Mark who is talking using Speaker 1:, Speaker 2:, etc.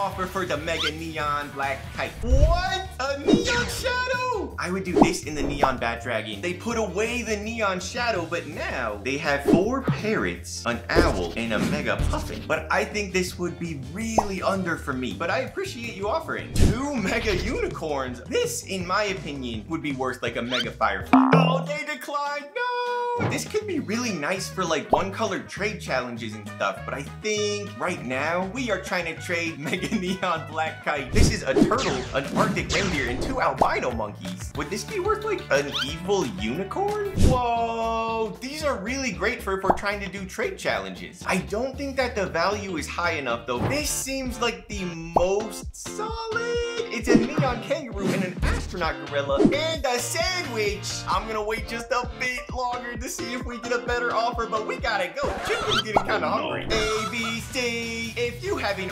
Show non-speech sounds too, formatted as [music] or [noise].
Speaker 1: offer for the Mega Neon Black Kite. What? A Neon Shadow? I would do this in the Neon Bat Dragon. They put away the Neon Shadow, but now they have four parrots, an owl, and a Mega Puffin. But I think this would be really under for me. But I appreciate you offering. Two Mega Unicorns. This, in my opinion, would be worth like a Mega Firefly. Oh, they declined. No! This could be really nice for like one color trade challenges and stuff, but I think right now we are trying to trade [laughs] Mega Neon Black Kite. This is a turtle, an Arctic reindeer, and two albino monkeys. Would this be worth like an evil unicorn? Whoa, these are really great for if we're trying to do trade challenges. I don't think that the value is high enough though. This seems like the most solid. It's a neon kangaroo and an astronaut gorilla and a sandwich. I'm gonna wait just a bit longer to see if we get a better offer, but we gotta go. Chicken's getting kind of hungry. A, B, C. If you haven't